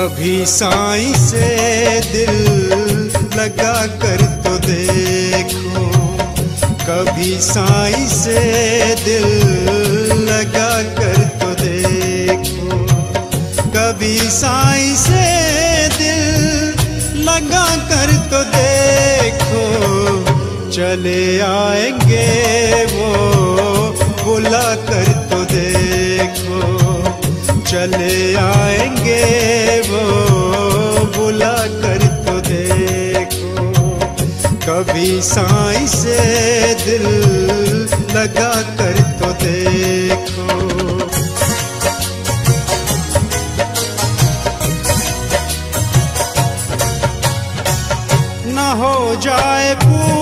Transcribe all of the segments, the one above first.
कभी साई से दिल लगा कर तो देखो। कभी साई से दिल लगा कर तो देखो। कभी साई से दिल लगा कर तो देखो। चले आएँगे वो बुला कर चले आएँगे वो बुला कर तो देखो। कभी साई से दिल लगा कर तो देखो। न हो जाए पूरी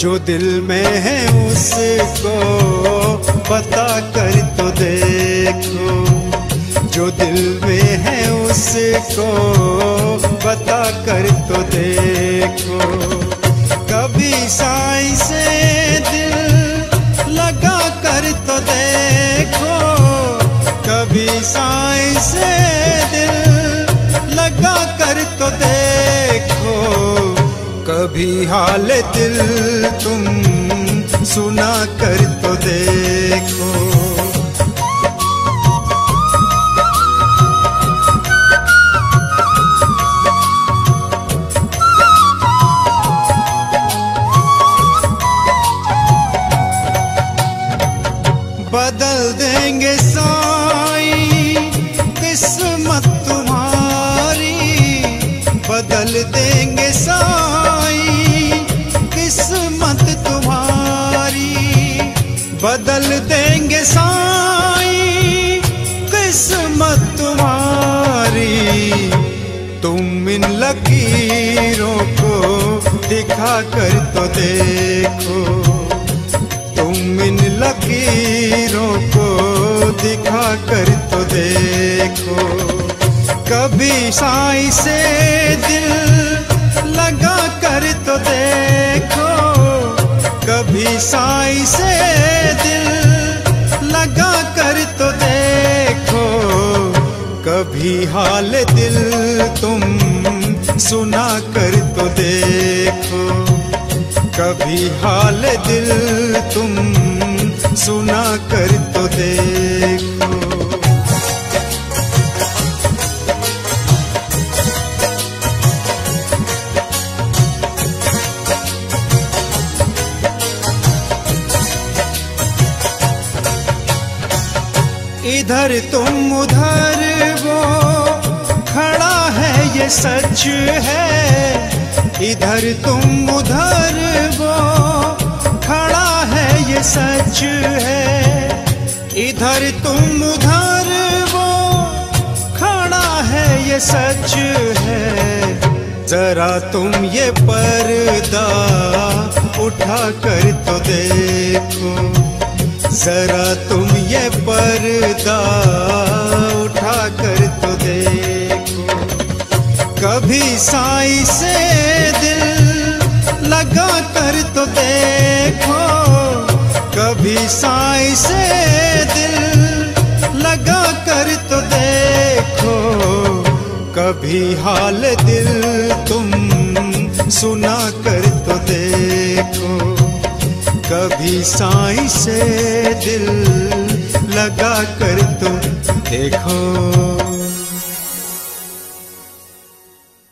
जो दिल में है उसको बता कर तो देखो। जो दिल में है उसको बता कर तो देखो। कभी साई से दिल लगा कर तो देखो। कभी साई से दिल लगा कर तो देखो। कभी हाल दिल तुम सुना कर तो देखो। किस्मत तुम्हारी। बदल देंगे साई किस्मत तुम्हारी। तुम इन लकीरों को दिखा कर तो देखो। तुम इन लकीरों को दिखा कर तो देखो। कभी साई से दिल कभी साई से दिल लगा कर तो देखो, कभी हाल दिल तुम सुना कर तो देखो। कभी हाल दिल तुम सुना कर इधर तुम उधर वो खड़ा है, ये सच है। इधर तुम उधर वो खड़ा है, ये सच है। इधर तुम उधर वो खड़ा है, ये सच है। जरा तुम ये पर्दा उठा कर तो देखो। जरा तुम ये पर्दा उठा कर तो देखो। कभी साई से दिल लगा कर तो देखो। कभी साई से दिल लगा कर तो देखो। कभी हाल दिल तुम सुना कर तो देखो। कभी साई से दिल लगा कर तुम देखो।